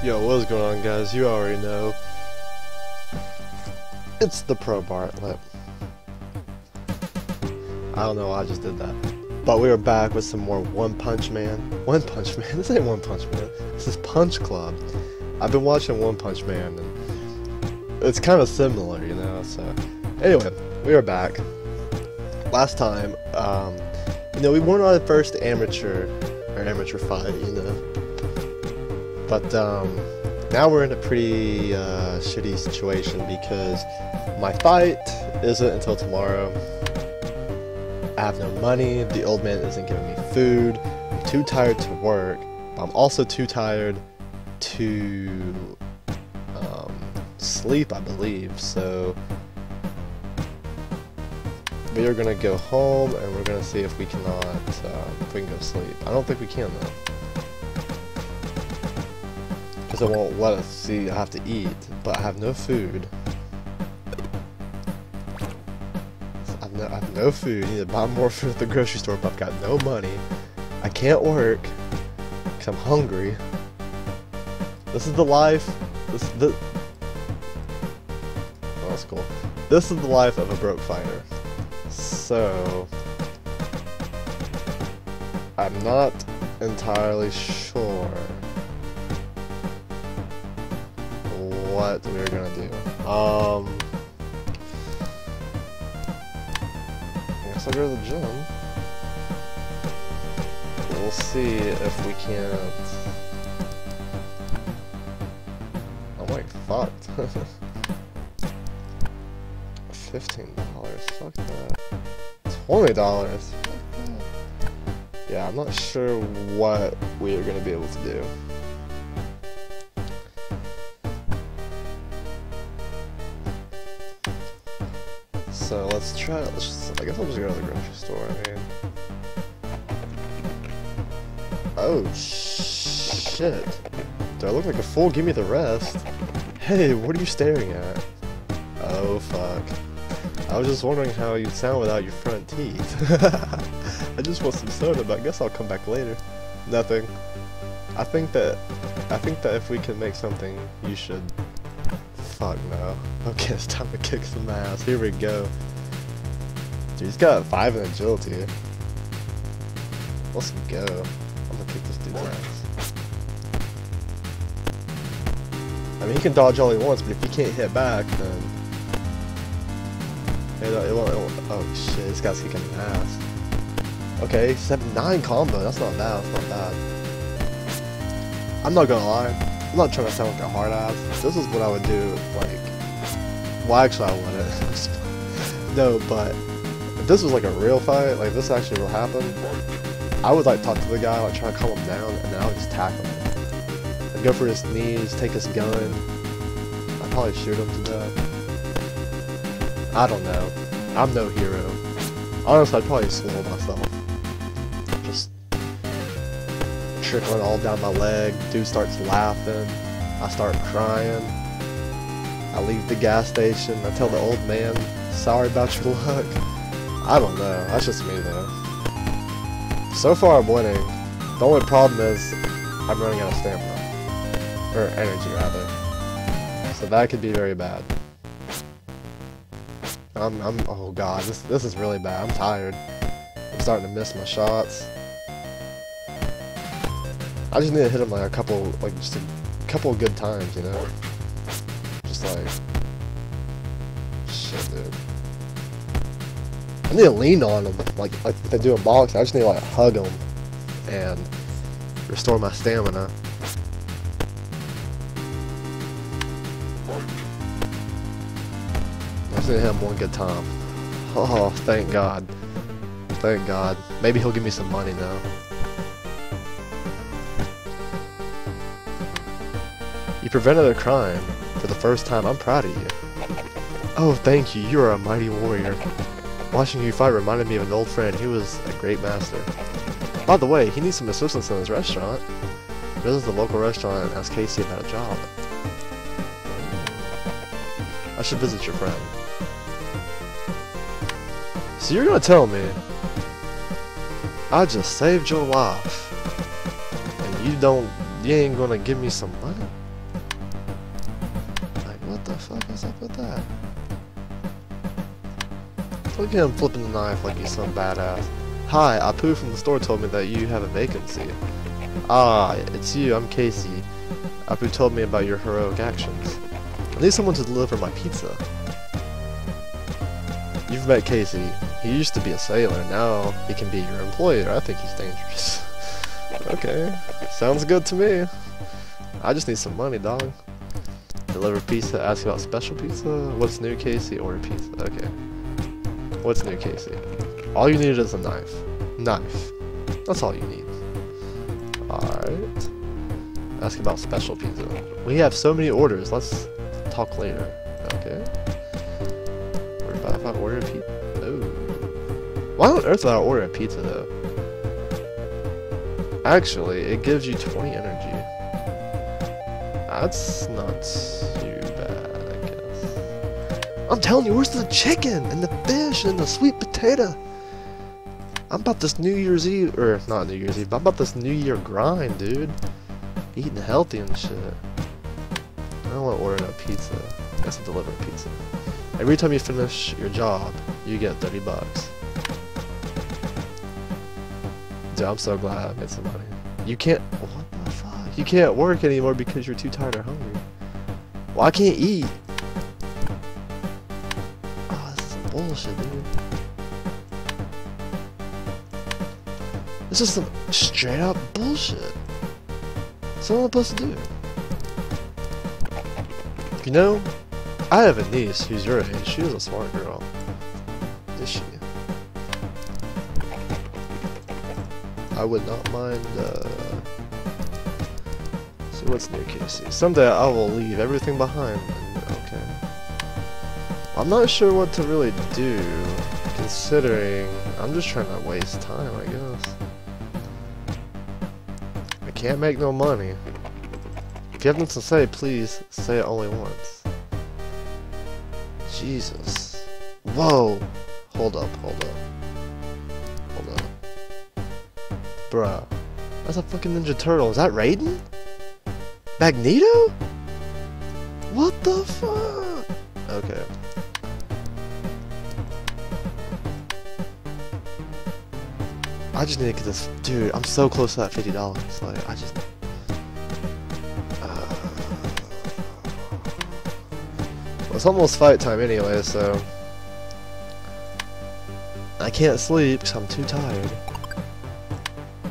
Yo, what's going on guys? You already know. It's the Pro Bartlett. I don't know I just did that. But we are back with some more One Punch Man. One Punch Man? This ain't One Punch Man. This is Punch Club. I've been watching One Punch Man and it's kind of similar, you know, so... Anyway, we are back. Last time, um, you know, we weren't our first amateur, or amateur fight, you know. But um, now we're in a pretty uh, shitty situation because my fight isn't until tomorrow. I have no money. The old man isn't giving me food. I'm too tired to work. But I'm also too tired to um, sleep, I believe. So we are gonna go home and we're gonna see if we cannot, uh, if we can go sleep. I don't think we can though because it won't let us see I have to eat, but I have no food. I have no, I have no food. I need to buy more food at the grocery store, but I've got no money. I can't work because I'm hungry. This is the life. This the. Oh, that's cool. This is the life of a broke fighter. So I'm not entirely sure. What we are gonna do. Um, I guess I'll go to the gym. We'll see if we can't. I'm like fucked. Fifteen dollars. Fuck that. Twenty dollars. Yeah, I'm not sure what we are gonna be able to do. So let's try. Let's just, I guess I'll just go to the grocery store. I mean, oh shit! Do I look like a fool? Give me the rest. Hey, what are you staring at? Oh fuck! I was just wondering how you'd sound without your front teeth. I just want some soda, but I guess I'll come back later. Nothing. I think that I think that if we can make something, you should Fuck no. Okay, it's time to kick some ass. Here we go. Dude, he's got 5 in agility. Let's go. I'm gonna kick this dude's ass. I mean, he can dodge all he wants, but if he can't hit back, then... It, it it oh shit, this guy's kicking ass. Okay, 7-9 combo, that's not bad, that's not bad. I'm not gonna lie. I'm not trying to sound like a hard ass. This is what I would do, like, well actually I wouldn't. no, but if this was like a real fight, like this actually will happen, I would like talk to the guy, like try to calm him down, and then I would just tackle him. I'd go for his knees, take his gun, I'd probably shoot him to death. I don't know. I'm no hero. Honestly, I'd probably slow myself trickling all down my leg. Dude starts laughing. I start crying. I leave the gas station. I tell the old man, sorry about your luck. I don't know. That's just me though. So far I'm winning. The only problem is I'm running out of stamina. Or energy rather. So that could be very bad. I'm, I'm, oh god, this, this is really bad. I'm tired. I'm starting to miss my shots. I just need to hit him like a couple, like just a couple of good times, you know? Just like, shit, dude. I need to lean on him, like like if they do a box. I just need to like hug him and restore my stamina. I just need to hit him one good time. Oh, thank God. Thank God. Maybe he'll give me some money now. You prevented a crime. For the first time, I'm proud of you. Oh, thank you. You are a mighty warrior. Watching you fight reminded me of an old friend. He was a great master. By the way, he needs some assistance in his restaurant. Visit the local restaurant and ask Casey about a job. I should visit your friend. So you're gonna tell me I just saved your life and you don't you ain't gonna give me some money? That? Look at him flipping the knife like he's some badass. Hi, Apu from the store told me that you have a vacancy. Ah, it's you, I'm Casey. Apu told me about your heroic actions. I need someone to deliver my pizza. You've met Casey. He used to be a sailor, now he can be your employer. I think he's dangerous. okay, sounds good to me. I just need some money, dog. Deliver pizza, ask about special pizza. What's new, Casey? Order pizza. Okay. What's new, Casey? All you need is a knife. Knife. That's all you need. Alright. Ask about special pizza. We have so many orders. Let's talk later. Okay. Worry about if I order pizza. Oh. Why on earth would I order a pizza though? Actually, it gives you 20 energy. That's not too bad, I guess. I'm telling you, where's the chicken and the fish and the sweet potato? I'm about this New Year's Eve, or not New Year's Eve, but I'm about this New Year grind, dude. Eating healthy and shit. I don't want to order no pizza. I guess I'll deliver pizza. Every time you finish your job, you get 30 bucks. Dude, I'm so glad I made some money. You can't, what? You can't work anymore because you're too tired or hungry. Well, I can't eat. Oh, this is some bullshit, dude. This is some straight up bullshit. That's all I'm supposed to do. You know, I have a niece who's your age. She is a smart girl. Is she? I would not mind, uh... What's new, Casey? Someday I will leave everything behind. Okay. I'm not sure what to really do, considering I'm just trying to waste time, I guess. I can't make no money. If you have nothing to say, please say it only once. Jesus. Whoa. Hold up, hold up. Hold up. Bruh. That's a fucking Ninja Turtle. Is that Raiden? Magneto? What the fuck? Okay. I just need to get this. Dude, I'm so close to that $50. Like, I just. Uh, it's almost fight time anyway, so. I can't sleep because I'm too tired.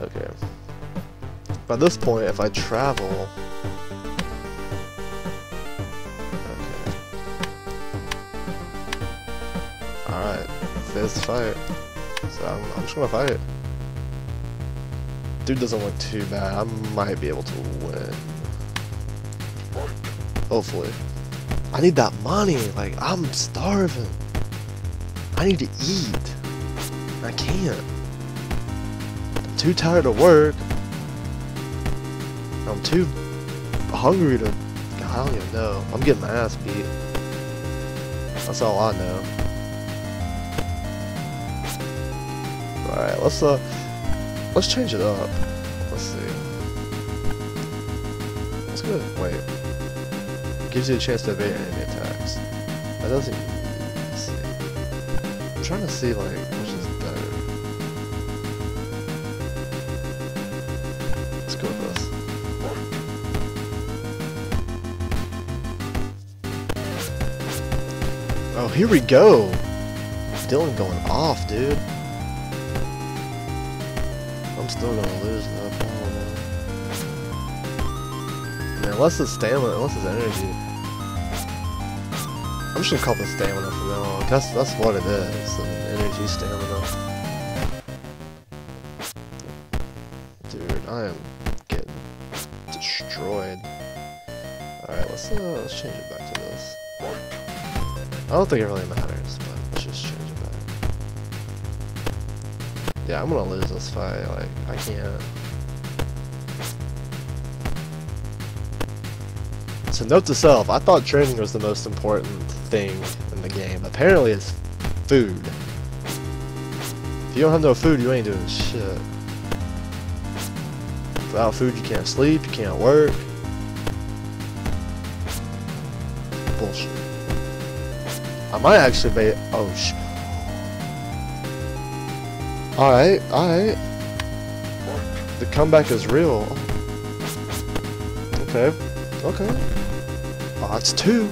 Okay. By this point, if I travel. Alright. There's the fight. So I'm, I'm just gonna fight. Dude doesn't look too bad. I might be able to win. Hopefully. I need that money. Like, I'm starving. I need to eat. I can't. I'm too tired to work. I'm too hungry to... God, I don't even know. I'm getting my ass beat. That's all I know. Alright, let's, uh... Let's change it up. Let's see. That's good. Wait. Gives you a chance to evade enemy attacks. That doesn't... I'm trying to see, like, which is better. Let's go with this. Oh, here we go! Dylan going off, dude. Still gonna lose though, probably. Man, unless it's stamina, unless it's energy. I'm just gonna call this stamina from now on. That's that's what it is. Mean, energy stamina. Dude, I am getting destroyed. Alright, let's uh let's change it back to this. I don't think it really matters, Yeah, I'm gonna lose this fight. Like, I can't. So note to self, I thought training was the most important thing in the game. Apparently it's food. If you don't have no food, you ain't doing shit. Without food, you can't sleep, you can't work. Bullshit. I might actually be. Oh sh. All right, all right. The comeback is real. Okay, okay. Oh, that's two.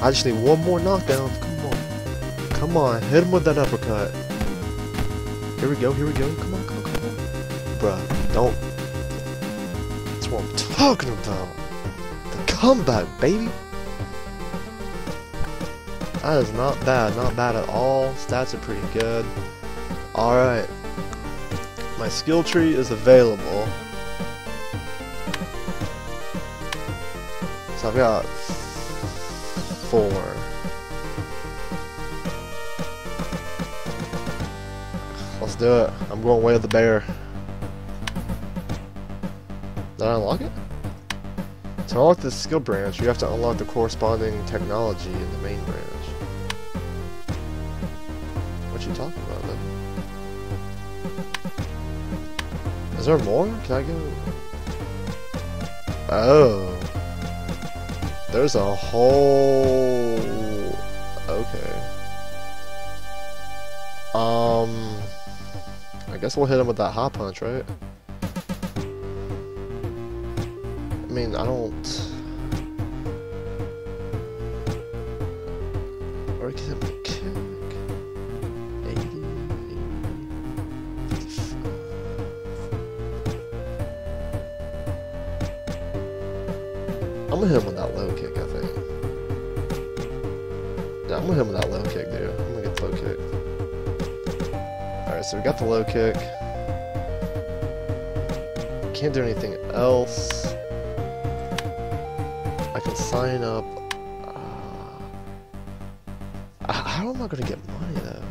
I just need one more knockdown. Come on, come on, hit him with that uppercut. Here we go, here we go. Come on, come on, come on. Bruh, don't. That's what I'm talking about. The comeback, baby. That is not bad, not bad at all. Stats are pretty good. Alright. My skill tree is available. So I've got four. Let's do it. I'm going way of the bear. Did I unlock it? To unlock the skill branch, you have to unlock the corresponding technology in the main branch. Is there more? Can I go? Oh. There's a whole... Okay. Um... I guess we'll hit him with that hot punch, right? I mean, I don't... Or I'm gonna hit him with that low kick, I think. Yeah, I'm gonna hit him with that low kick, dude. I'm gonna get the low kick. Alright, so we got the low kick. Can't do anything else. I can sign up. Uh, how am I gonna get money though?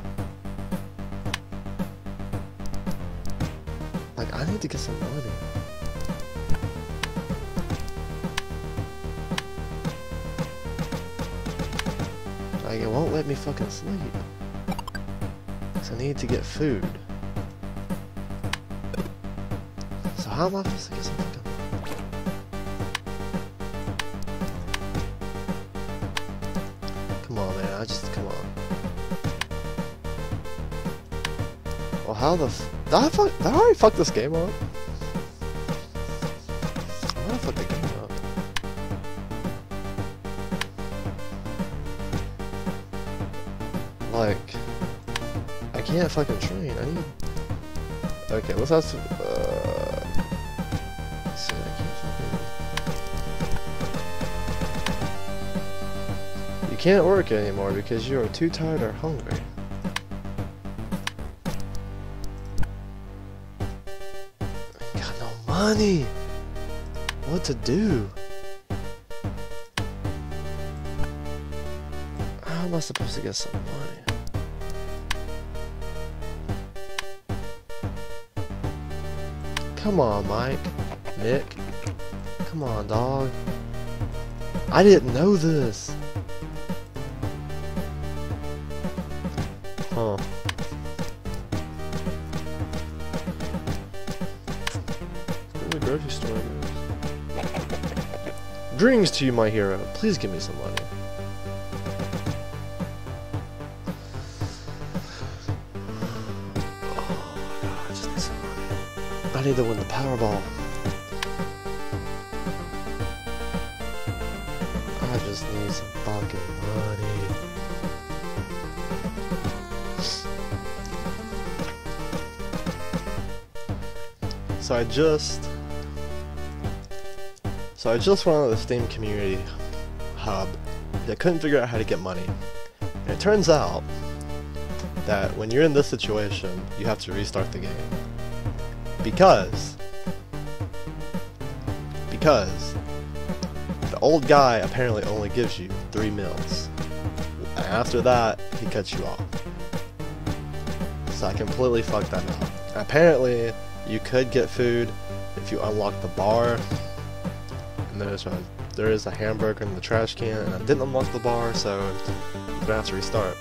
Like, I need to get some money. Like, it won't let me fucking sleep. So I need to get food. So how am I supposed to get some fucking... Come on, man. I just... Come on. Well, how the f... Did I, fuck, did I already fuck this game up? Like... I can't fucking train. I need... Okay, let's have some... Uh... You can't work anymore because you are too tired or hungry. I got no money! What to do? How am I supposed to get some money? Come on, Mike. Nick. Come on, dog. I didn't know this. Huh. The grocery store. Dreams to you, my hero. Please give me some money. Need to win the Powerball. I just need some fucking money. So I just So I just went on the Steam community hub that couldn't figure out how to get money. And it turns out that when you're in this situation, you have to restart the game. Because because the old guy apparently only gives you three meals. And after that, he cuts you off. So I completely fucked that up. Apparently, you could get food if you unlock the bar. And there's a there is a hamburger in the trash can, and I didn't unlock the bar, so I'm gonna have to restart.